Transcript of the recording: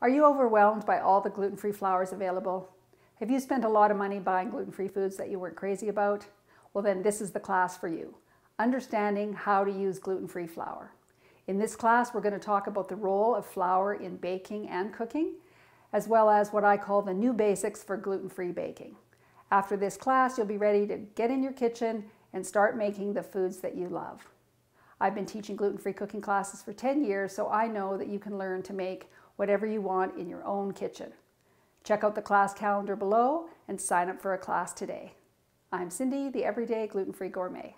Are you overwhelmed by all the gluten-free flours available? Have you spent a lot of money buying gluten-free foods that you weren't crazy about? Well then this is the class for you. Understanding how to use gluten-free flour. In this class we're going to talk about the role of flour in baking and cooking, as well as what I call the new basics for gluten-free baking. After this class you'll be ready to get in your kitchen and start making the foods that you love. I've been teaching gluten-free cooking classes for 10 years, so I know that you can learn to make whatever you want in your own kitchen. Check out the class calendar below and sign up for a class today. I'm Cindy, the Everyday Gluten-Free Gourmet.